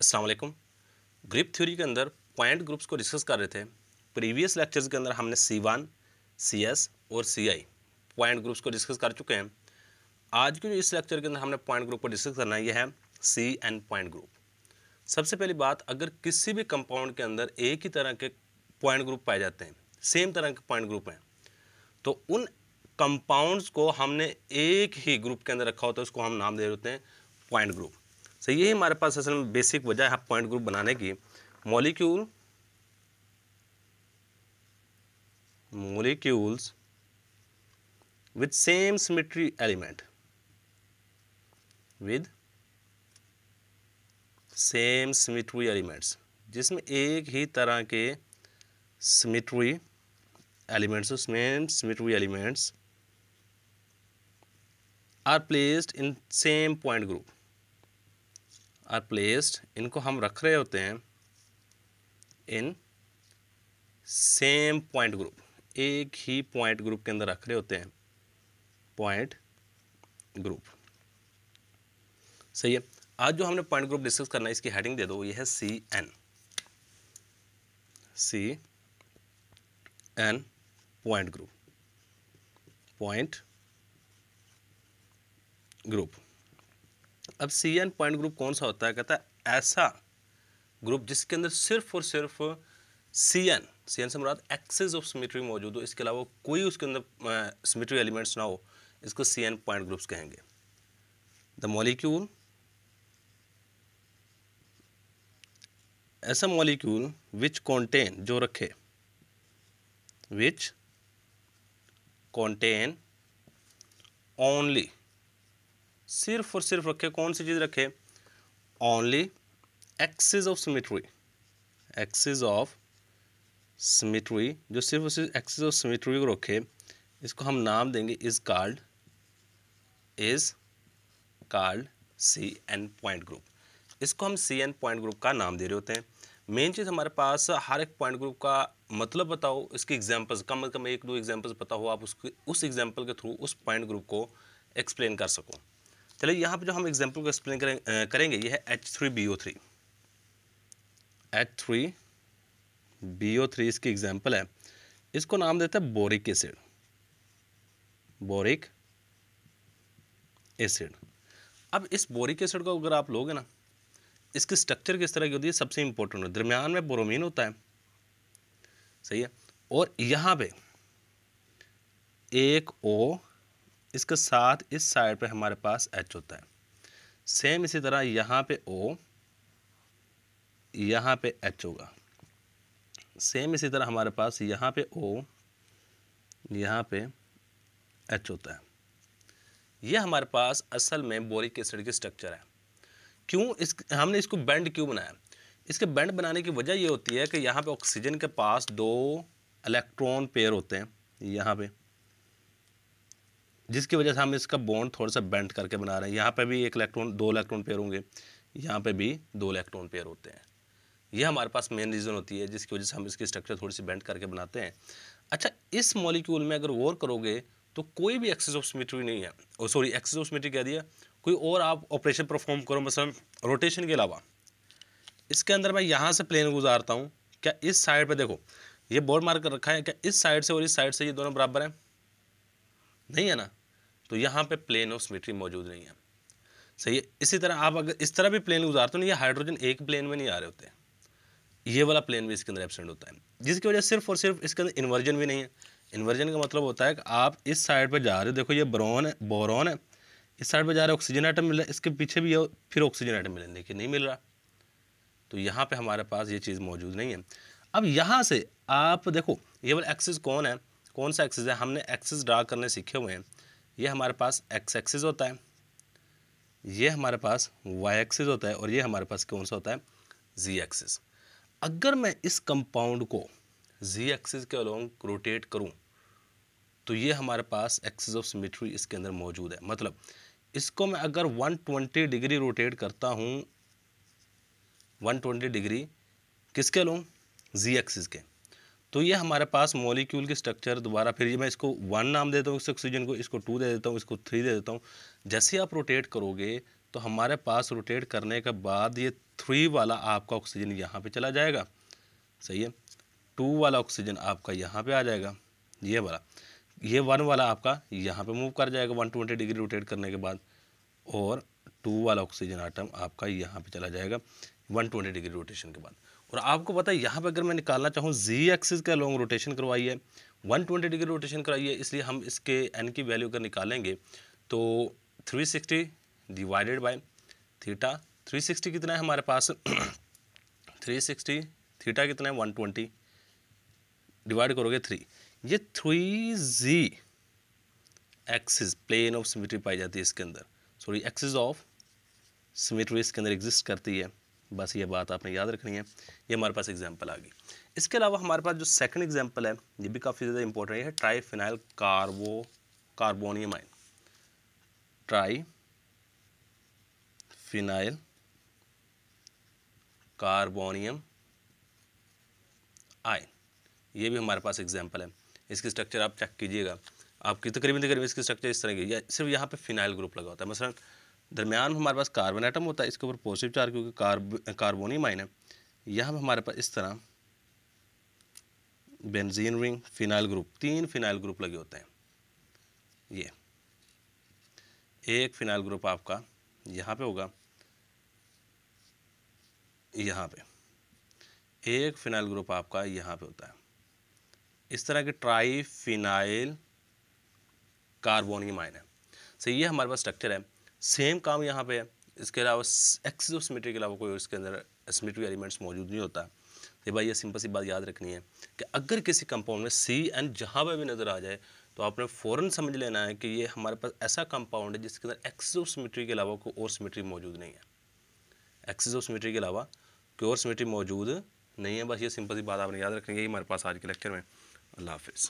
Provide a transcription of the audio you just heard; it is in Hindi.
असलकुम ग्रिप थ्योरी के अंदर पॉइंट ग्रुप्स को डिस्कस कर रहे थे। प्रीवियस लेक्चर्स के अंदर हमने सी वन सी एस और सी आई पॉइंट ग्रुप्स को डिस्कस कर चुके हैं। आज के जो इस लेक्चर के अंदर हमने पॉइंट ग्रुप को डिस्कस करना है यह है सी एन पॉइंट ग्रुप सबसे पहली बात, अगर किसी भी कंपाउंड के अंदर एक ही तरह के पॉइंट ग्रुप पाए जाते हैं सेम तरह के पॉइंट ग्रुप हैं तो उन कंपाउंड्स को हमने एक ही ग्रुप के अंदर रखा होता है, उसको हम नाम दे देते हैं पॉइंट ग्रुप सो यही हमारे पास असल में बेसिक वजह है पॉइंट ग्रुप बनाने की। Molecule molecules with same symmetry element, with same symmetry elements जिसमें एक ही तरह के symmetry elements same symmetry elements are placed in same point group are placed इनको हम रख रहे होते हैं इन सेम पॉइंट ग्रुप एक ही पॉइंट ग्रुप के अंदर रख रहे होते हैं पॉइंट ग्रुप सही है? आज जो हमने पॉइंट ग्रुप डिस्कस करना है, इसकी हेडिंग दे दो, ये है C N C N point group point group अब सी एन पॉइंट ग्रुप कौन सा होता है? कहता है ऐसा ग्रुप जिसके अंदर सिर्फ़ और सिर्फ़ सी एन सी एन से मुराद एक्सेस ऑफ़ सिमेट्री मौजूद हो, इसके अलावा कोई उसके अंदर सिमेट्री एलिमेंट्स ना हो, इसको सी एन पॉइंट ग्रुप्स कहेंगे। द मॉलिक्यूल ऐसा मॉलिक्यूल विच कॉन्टेन जो रखे विच कॉन्टेन ओनली सिर्फ़ और सिर्फ़ रखे, कौन सी चीज़ रखे? Only axis of symmetry axis of symmetry जो सिर्फ़ उसी एक्सिस ऑफ़ सिमेट्री को रखे, इसको हम नाम देंगे is card is called C N point group इसको हम सी एन पॉइंट ग्रुप का नाम दे रहे होते हैं। मेन चीज़ हमारे पास, हर एक पॉइंट ग्रुप का मतलब बताओ, इसके एग्जांपल्स कम अज़ कम एक दो एग्जांपल्स पता हो आप उसके, उस एग्जांपल के थ्रू उस पॉइंट ग्रुप को एक्सप्लेन कर सको। चलिए यहाँ पे जो हम एग्जांपल को एक्सप्लेन करें, करेंगे ये है H three B O three H three B O three इसकी एग्ज़ाम्पल है। इसको नाम देते हैं बोरिक एसिड बोरिक एसिड अब इस बोरिक एसिड को अगर आप लोगे ना इसकी स्ट्रक्चर किस तरह की होती है सबसे इंपॉर्टेंट है। दरमियान में बोरोमीन होता है। सही है? और यहाँ पे एक ओ इसके साथ इस साइड पे हमारे पास एच होता है। सेम इसी तरह यहाँ पे ओ यहाँ पे एच होगा। सेम इसी तरह हमारे पास यहाँ पे ओ यहाँ पे एच होता है। ये हमारे पास असल में बोरिक एसिड की स्ट्रक्चर है। क्यों इस, हमने इसको बैंड क्यों बनाया? इसके बैंड बनाने की वजह ये होती है कि यहाँ पे ऑक्सीजन के पास दो इलेक्ट्रॉन पेयर होते हैं, यहाँ पे। जिसकी वजह से हम इसका बॉन्ड थोड़ा सा बेंड करके बना रहे हैं। यहाँ पे भी एक इलेक्ट्रॉन दो इलेक्ट्रॉन पेयर होंगे। यहाँ पे भी दो इलेक्ट्रॉन पेयर होते हैं। ये हमारे पास मेन रीज़न होती है, जिसकी वजह से हम इसकी स्ट्रक्चर थोड़ी सी बेंड करके बनाते हैं। अच्छा इस मॉलिक्यूल में अगर गौर करोगे तो कोई भी एक्सेस ऑफ़ सिमेट्री नहीं है। और सॉरी एक्सेस ऑफ़ सिमेट्री कह दिया, कोई और आप ऑपरेशन परफॉर्म करो मसलन रोटेशन के अलावा। इसके अंदर मैं यहाँ से प्लेन गुजारता हूँ। क्या इस साइड पर देखो, ये बोर्ड मार्क कर रखा है, क्या इस साइड से और इस साइड से ये दोनों बराबर हैं? नहीं है ना? तो यहाँ पे प्लेन ऑफ़ सिमेट्री मौजूद नहीं है। सही है? इसी तरह आप अगर, इस तरह भी प्लेन गुजारते हो ना, ये हाइड्रोजन एक प्लेन में नहीं आ रहे होते। ये वाला प्लेन भी इसके अंदर एबसेंट होता है। जिसकी वजह से सिर्फ़ और सिर्फ़ इसके अंदर इन्वर्जन भी नहीं है। इन्वर्जन का मतलब होता है कि आप इस साइड पर जा रहे हो, देखो ये ब्रोन है बोरॉन है। इस साइड पर जा रहे हो ऑक्सीजन आइटम मिल रहा है, इसके पीछे भी ये फिर ऑक्सीजन आइटम मिले देखिए नहीं मिल रहा। तो यहाँ पे हमारे पास ये चीज़ मौजूद नहीं है। अब यहाँ से आप देखो, ये वाला एक्सिस कौन है? कौन सा एक्सिस है, हमने एक्सेस ड्रा करने सीखे हुए हैं। ये हमारे पास एक्स एक्सेस होता है, ये हमारे पास वाई एक्सेस होता है और ये हमारे पास कौन सा होता है? जी एक्सेस अगर मैं इस कंपाउंड को जी एक्सेस के अलोंग रोटेट करूँ तो ये हमारे पास एक्सिस ऑफ़ सिमेट्री इसके अंदर मौजूद है। मतलब इसको मैं अगर 120 डिग्री रोटेट करता हूँ 120 डिग्री किसके अलोंग जी एक्सिस के। तो ये हमारे पास मॉलिक्यूल की स्ट्रक्चर दोबारा फिर ये मैं इसको वन नाम देता हूँ, इस ऑक्सीजन को, इसको टू दे देता हूँ, इसको थ्री दे देता हूँ। जैसे आप रोटेट करोगे तो हमारे पास रोटेट करने के बाद ये थ्री वाला आपका ऑक्सीजन यहाँ पे चला जाएगा। सही है? टू वाला ऑक्सीजन आपका यहाँ पे आ जाएगा। ये वाला। ये वन वाला आपका यहाँ पे मूव कर जाएगा वन ट्वेंटी डिग्री रोटेट करने के बाद। और टू वाला ऑक्सीजन आइटम आपका यहाँ पे चला जाएगा वन ट्वेंटी डिग्री रोटेशन के बाद। और आपको पता है, यहाँ पर अगर मैं निकालना चाहूँ जी एक्सिस का लॉन्ग रोटेशन करवाई है वन ट्वेंटी डिग्री रोटेशन कराई है इसलिए हम इसके एन की वैल्यू अगर निकालेंगे तो three sixty divided by theta three sixty कितना है हमारे पास? थ्री सिक्सटी थीटा कितना है? वन ट्वेंटी डिवाइड करोगे थ्री ये three Z axis plane of symmetry पाई जाती है इसके अंदर. सॉरी एक्सिस ऑफ़ सिमेट्री इसके अंदर एग्जिस्ट करती है. बस ये बात आपने याद रखनी है। ये हमारे पास एग्ज़ाम्पल आ गई। इसके अलावा हमारे पास जो सेकंड एग्ज़ाम्पल है, ये भी काफ़ी ज़्यादा इंपॉर्टेंट है। Tri phenyl carbo carbonium ion tri phenyl carbonium ion ये भी हमारे पास एग्ज़ाम्पल है। इसकी स्ट्रक्चर आप चेक कीजिएगा। आपकी तकरीबन तकरीबन इसकी स्ट्रक्चर इस तरह की या सिर्फ़ यहाँ पे फिनाइल ग्रुप लगा होता है। मसलन दरमियान हमारे पास कार्बन आइटम होता है, इसके ऊपर पॉजिटिव चार्ज क्योंकि कार्ब कार्बोनियम आइन है। यहाँ पर हमारे पास इस तरह बेंजीन रिंग फिनाइल ग्रुप तीन फिनाइल ग्रुप लगे होते हैं। ये, एक फिनाइल ग्रुप आपका यहाँ पे होगा, यहाँ पे। एक फिनाइल ग्रुप आपका यहाँ पे होता है। इस तरह के ट्राई फिनाइल कार्बोनियम आयन है। सो ये हमारे पास स्ट्रक्चर है। सेम काम यहाँ पे है इसके अलावा एक्सिस ऑफ़ सिमेट्री के अलावा कोई इसके अंदर सिमेट्री एलिमेंट्स मौजूद नहीं होता। तो भाई, ये सिंपल सी बात याद रखनी है कि अगर किसी कंपाउंड में सी एन जहाँ पर भी नज़र आ जाए तो आपने फ़ौरन समझ लेना है कि ये हमारे पास ऐसा कंपाउंड है जिसके अंदर एक्सिस ऑफ़ सिमेट्री के अलावा कोई और सिमेट्री मौजूद नहीं है। एक्सिस ऑफ़ सिमेट्री के अलावा कोई और सिमेट्री मौजूद नहीं है। बस ये सिंपल सी बात आपने याद रखनी है। हमारे पास आज के लेक्चर में। अल्लाह हाफिज़।